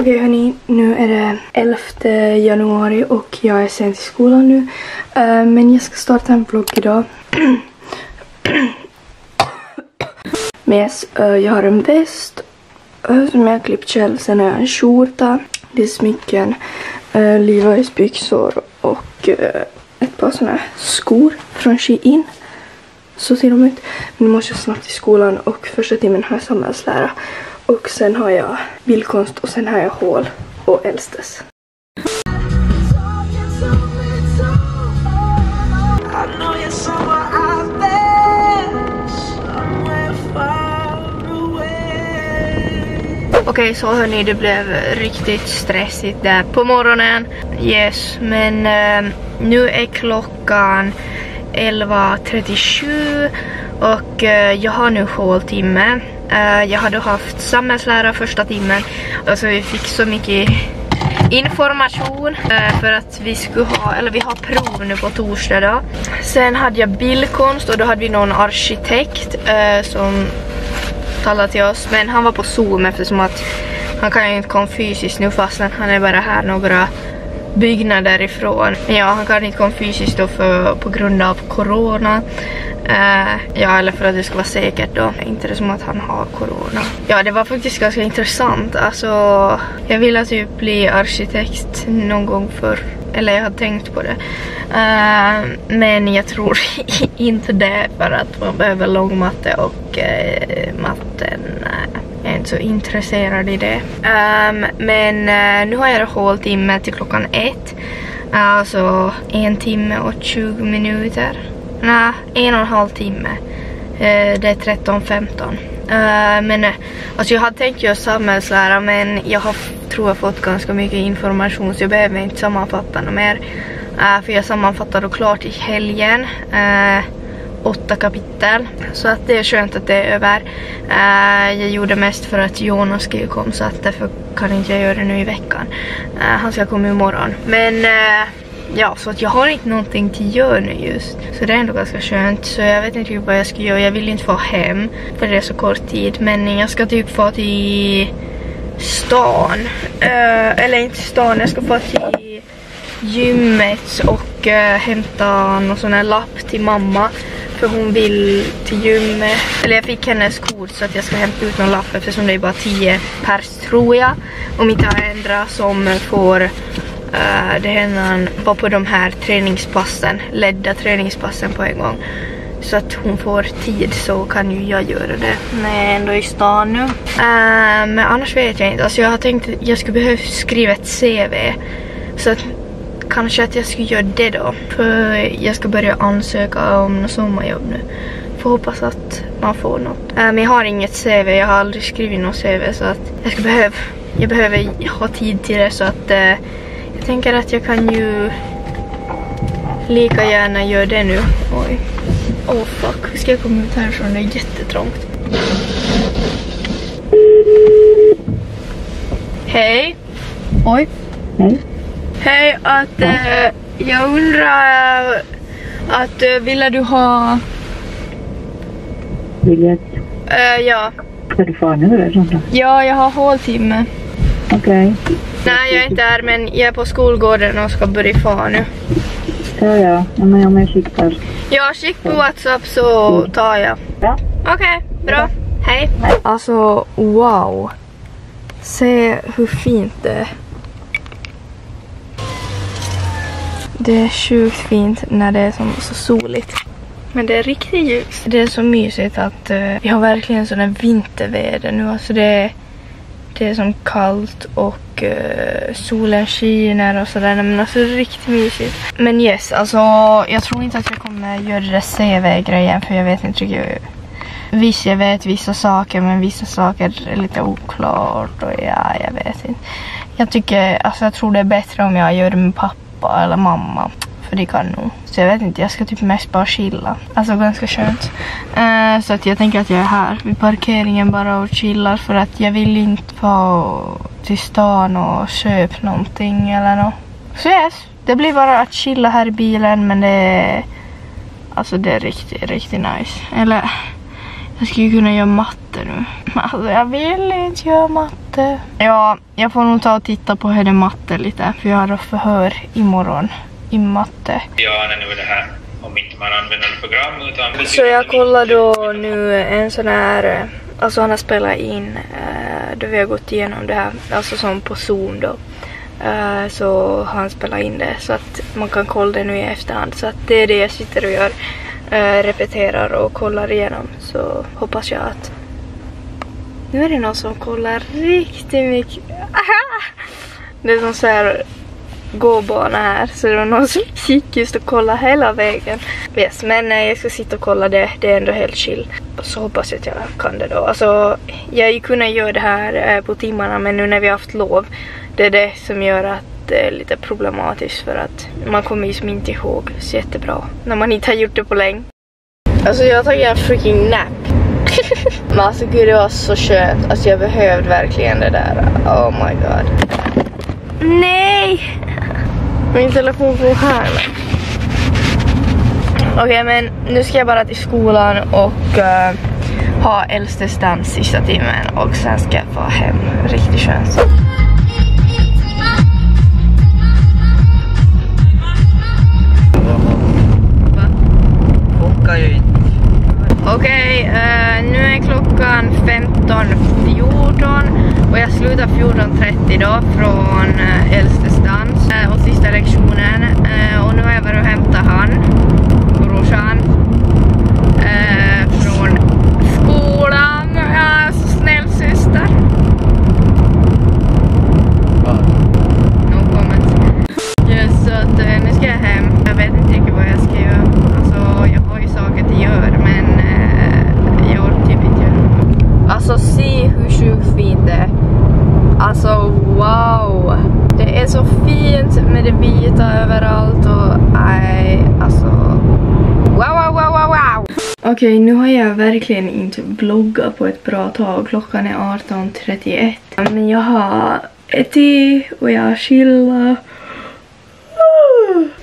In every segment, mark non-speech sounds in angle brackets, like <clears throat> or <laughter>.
Okej hörni, nu är det 11 januari och jag är sen till skolan nu. Uh, men jag ska starta en vlogg idag. <clears throat> men yes, uh, jag har en väst uh, som jag har klippt själv. Sen har jag en skjorta, det är smycken, uh, Levi's byxor och ett par såna här skor från Shein. Så ser de ut. Men nu måste jag snabbt till skolan och första timmen har jag samhällslära. Och sen har jag bildkonst och sen har jag hål och äldstes. Okej, okay, så hörni, det blev riktigt stressigt där på morgonen. Yes, men uh, nu är klockan 11.37 och uh, jag har nu håltimme. Eh, jag hade haft samhällslära första timmen. Alltså vi fick så mycket information eh, för att vi skulle ha, eller vi har prov nu på torsdag då. Sen hade jag bildkonst och då hade vi någon arkitekt eh, som talade till oss. Men han var på zoom eftersom att han kan ju inte komma fysiskt nu fastän han är bara här några byggnader ifrån. Ja, han kan inte komma fysiskt då för, på grund av corona. Uh, ja, eller för att det ska vara säkert då. Inte det som att han har corona. Ja, det var faktiskt ganska intressant. Alltså, jag ville typ bli arkitekt någon gång för eller jag har tänkt på det. Uh, men jag tror <laughs> inte det för att man behöver långmatte och uh, matten uh, är inte så intresserad i det. Um, men uh, nu har jag håltimme till klockan ett. Alltså en timme och 20 minuter. Nej, en och en halv timme. det är 13.15. Uh, men alltså jag hade tänkt göra samhällslära men jag har, tror jag fått ganska mycket information så jag behöver inte sammanfatta något mer. Uh, för jag sammanfattade klart i helgen. Uh, åtta kapitel. Så att det är skönt att det är över. Uh, jag gjorde mest för att Jonas ska ju komma så att därför kan inte jag göra det nu i veckan. Uh, han ska komma imorgon. Men uh, ja, så att jag har inte någonting till göra nu just. Så det är ändå ganska skönt. Så jag vet inte vad jag ska göra. Jag vill inte få hem för det är så kort tid. Men jag ska typ få till stan. Uh, eller inte stan, jag ska få till gymmet och uh, hämta någon sån här lapp till mamma. För hon vill till gymmet. Eller jag fick hennes kod så att jag ska hämta ut någon lapp eftersom det är bara 10 pers tror jag. Om inte jag ändrar som får Uh, det händer var på de här träningspassen, ledda träningspassen på en gång. Så att hon får tid så kan ju jag göra det är ändå i stan nu. Uh, men annars vet jag inte. Alltså jag har tänkt att jag skulle behöva skriva ett CV. Så att kanske att jag skulle göra det då. För jag ska börja ansöka om något sommarjobb nu. Får hoppas att man får något. Uh, men jag har inget CV, jag har aldrig skrivit något CV så att jag ska behöva, jag behöver ha tid till det så att uh, jag tänker att jag kan ju lika gärna göra det nu. Oj. Oh fuck, hur ska jag komma ut härifrån? Det är jättetrångt. Hej. Oj. Hej. Hej, att äh, jag undrar att äh, ville du ha... Biljett? Äh, ja. Ska du få nu eller? Ja, jag har håltimme. Okej. Okay. Nej, jag är inte där men jag är på skolgården och ska börja få nu. Ja, ja. men om jag skickar. Ja, skick på Whatsapp så tar jag. Ja. Okej, okay, bra. Hej. Alltså, wow. Se hur fint det är. Det är sjukt fint när det är som så soligt. Men det är riktigt ljust. Det är så mysigt att uh, vi har verkligen sån vinterväder nu. Alltså det är det är som kallt och eh, uh, solen skiner och sådär. Men alltså riktigt mysigt. Men yes, alltså jag tror inte att jag kommer göra det CV-grejen för jag vet inte riktigt. Visst, jag vet vissa saker men vissa saker är lite oklart och ja, jag vet inte. Jag tycker, alltså jag tror det är bättre om jag gör det med pappa eller mamma. För det kan nog. Så jag vet inte, jag ska typ mest bara chilla. Alltså ganska skönt. Uh, så att jag tänker att jag är här vid parkeringen bara och chillar för att jag vill inte få till stan och köpa någonting eller något. Så yes, det blir bara att chilla här i bilen men det är, alltså det är riktigt, riktigt nice. Eller Jag skulle kunna göra matte nu. <laughs> Alltså jag vill inte göra matte. Ja, jag får nog ta och titta på hur det är matte lite. För jag har förhör imorgon i matte. Ja, nu är det här om inte man använder program utan... Så jag kollar då nu en sån här, alltså han har spelat in eh, då vi har gått igenom det här, alltså som på zoom då. Eh, så han spelat in det så att man kan kolla det nu i efterhand. Så att det är det jag sitter och gör. Eh, repeterar och kollar igenom. Så hoppas jag att... Nu är det någon som kollar riktigt mycket. <laughs> Det är som så här gåbana här så det var någon som gick just och kollade hela vägen. Yes, men eh, jag ska sitta och kolla det, det är ändå helt chill. Så hoppas jag att jag kan det då. Alltså, jag har ju kunnat göra det här eh, på timmarna men nu när vi har haft lov, det är det som gör att det är lite problematiskt för att man kommer ju som inte ihåg så jättebra när man inte har gjort det på länge. Alltså jag har tagit en freaking nap. <laughs> men alltså gud det var så skönt. Alltså jag behövde verkligen det där. Oh my god. Nej! Min telefon får här. Okej okay, men nu ska jag bara till skolan och uh, ha äldstes dans sista timmen och sen ska jag vara hem. Riktigt skönt. Okej, okay, uh, eh, nu är klockan 14.14 och jag slutar 14.30 då från eh, äldste stans. Dans och sista lektionen. Eh, och nu har jag varit och hämtat han, brorsan, uh, från skolan. Jag är så snäll syster. No comment. Yes, så att nu ska jag hem. Jag vet inte riktigt vad jag ska göra. Alltså jag har ju saker att göra men jag orkar typ inte göra Alltså se hur sjukt fint det är. Alltså wow! Det är så fint med det vita överallt och nej, alltså wow, wow, wow, wow, wow! Okej, okay, nu har jag verkligen inte vloggat på ett bra tag. Klockan är 18.31. Men jag har ett te och jag har chillat.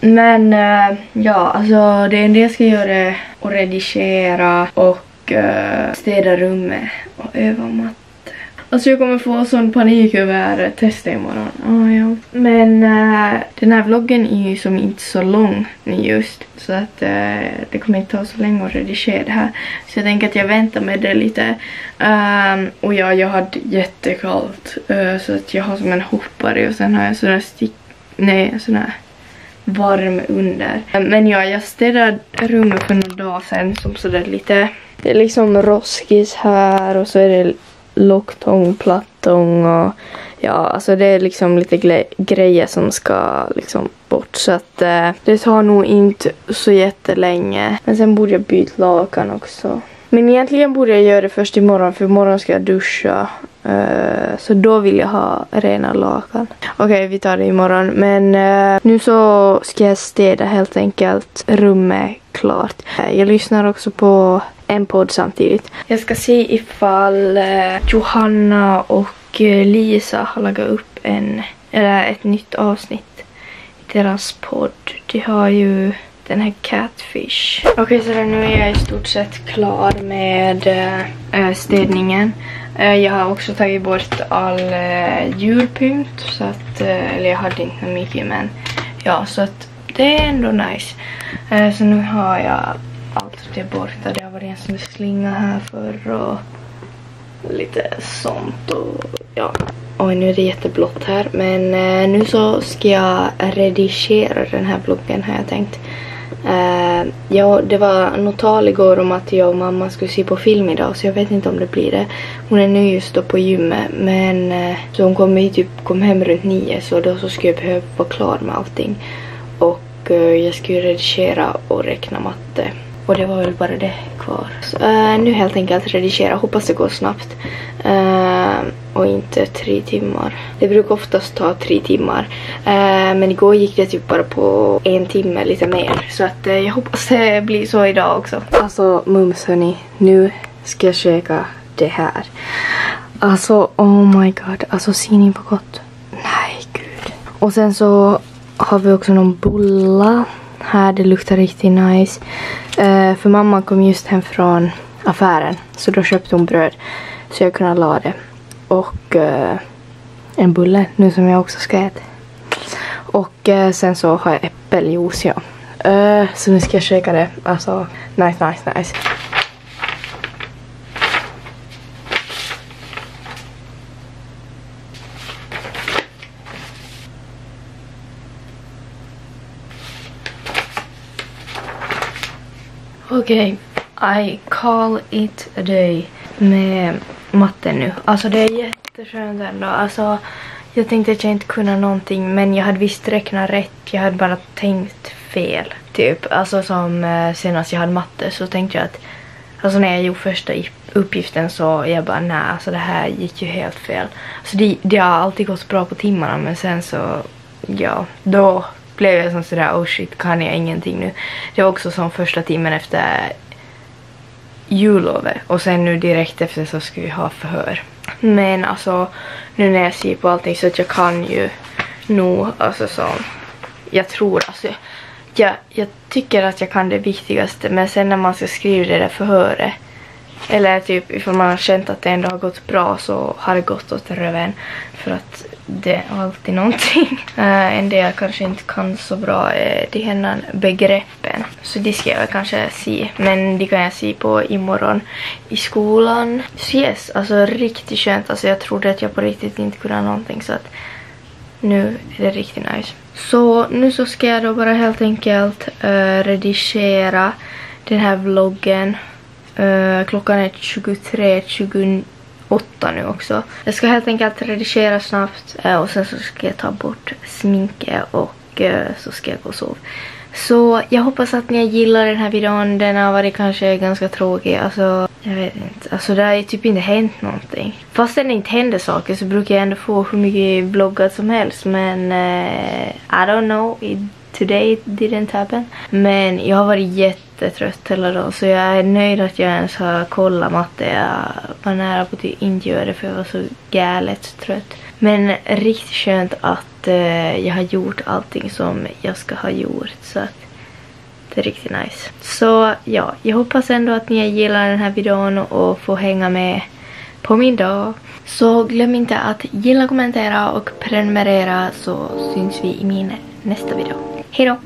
Men eh, ja, alltså det enda jag ska göra är att redigera och eh, städa rummet och öva matte. Alltså jag kommer få sån panik över testet imorgon. Ah, ja. Men uh, den här vloggen är ju som inte så lång just. Så att uh, det kommer inte ta så länge att redigera det här. Så jag tänker att jag väntar med det lite. Um, och ja, jag hade jättekallt. Uh, så att jag har som en hoppare och sen har jag sån här stick... Nej, sån här varm under. Men ja, jag städade rummet för några dagar sedan som sådär lite... Det är liksom roskis här och så är det locktång, plattång och ja, alltså det är liksom lite grejer som ska liksom bort så att eh, det tar nog inte så jättelänge. Men sen borde jag byta lakan också. Men egentligen borde jag göra det först imorgon för imorgon ska jag duscha. Uh, så då vill jag ha rena lakan. Okej, okay, vi tar det imorgon. Men uh, nu så ska jag städa helt enkelt rummet klart. Uh, jag lyssnar också på en podd samtidigt. Jag ska se ifall eh, Johanna och eh, Lisa har lagat upp en, eller ett nytt avsnitt i deras podd. De har ju den här Catfish. Okej okay, så nu är jag i stort sett klar med eh, äh, städningen. Äh, jag har också tagit bort all äh, julpynt så att, äh, eller jag hade inte mycket men ja så att det är ändå nice. Så nu har jag allt det borta. Det har varit en sån slinga här förr och lite sånt och ja. Oj nu är det jätteblått här men eh, nu så ska jag redigera den här bloggen har jag tänkt. Eh, ja, det var något tal igår om att jag och mamma skulle se på film idag så jag vet inte om det blir det. Hon är nu just då på gymmet men eh, så hon kommer typ kom hem runt nio så då så skulle jag behöva vara klar med allting. Och uh, jag skulle redigera och räkna matte. Och det var väl bara det kvar. Så, uh, nu helt enkelt redigera, hoppas det går snabbt. Uh, och inte tre timmar. Det brukar oftast ta tre timmar. Uh, men igår gick det typ bara på en timme, lite mer. Så att jag hoppas det blir så idag också. Alltså mums hörni, nu ska jag käka det här. Alltså oh my god, alltså ser ni vad gott? Nej gud. Och sen så har vi också någon bulla här. Det luktar riktigt nice. Uh, för mamma kom just hem från affären. Så då köpte hon bröd så jag kunde la det. Och uh, en bulle nu som jag också ska äta. Och uh, sen så har jag äppeljuice ja. Så nu ska jag käka det. Alltså nice, nice, nice. Okej, I call it a day med matten nu. Alltså det är jätteskönt ändå. Alltså jag tänkte att jag inte kunde någonting men jag hade visst räknat rätt. Jag hade bara tänkt fel. Typ, alltså som eh, senast jag hade matte så tänkte jag att Alltså när jag gjorde första uppgiften så jag bara nej alltså det här gick ju helt fel. Så det, det har alltid gått bra på timmarna men sen så ja då blev jag som sådär oh shit kan jag ingenting nu. Det var också som första timmen efter jullovet och sen nu direkt efter så ska vi ha förhör. Men alltså nu när jag ser på allting så att jag kan ju nog alltså så jag tror alltså jag, jag tycker att jag kan det viktigaste men sen när man ska skriva det där förhöret eller typ ifall man har känt att det ändå har gått bra så har det gått åt röven för att det är alltid någonting. Uh, <laughs> en del jag kanske inte kan så bra är de här begreppen. Så de ska jag väl kanske se. Men de kan jag se på imorgon i skolan. Så yes, alltså riktigt skönt. Alltså jag trodde att jag på riktigt inte kunde någonting så att nu är det riktigt nice. Så nu så ska jag då bara helt enkelt uh, redigera den här vloggen. Uh, klockan är åtta nu också. Jag ska helt enkelt redigera snabbt eh, och sen så ska jag ta bort sminket eh, och eh, så ska jag gå och sova. Så jag hoppas att ni gillar den här videon. Den har varit kanske ganska tråkig. Alltså, jag vet inte. Alltså det har ju typ inte hänt någonting. Fast det inte händer saker så brukar jag ändå få hur mycket vloggar som helst. Men uh, I don't know. It, today it didn't happen. Men jag har varit jättetrött hela dagen. Så jag är nöjd att jag ens har kollat matte. Jag var nära på att inte göra det för jag var så galet trött. Men riktigt skönt att eh, jag har gjort allting som jag ska ha gjort. Så att det är riktigt nice. Så ja, jag hoppas ändå att ni gillar den här videon och får hänga med på min dag. Så glöm inte att gilla, kommentera och prenumerera så syns vi i min nästa video. Hejdå!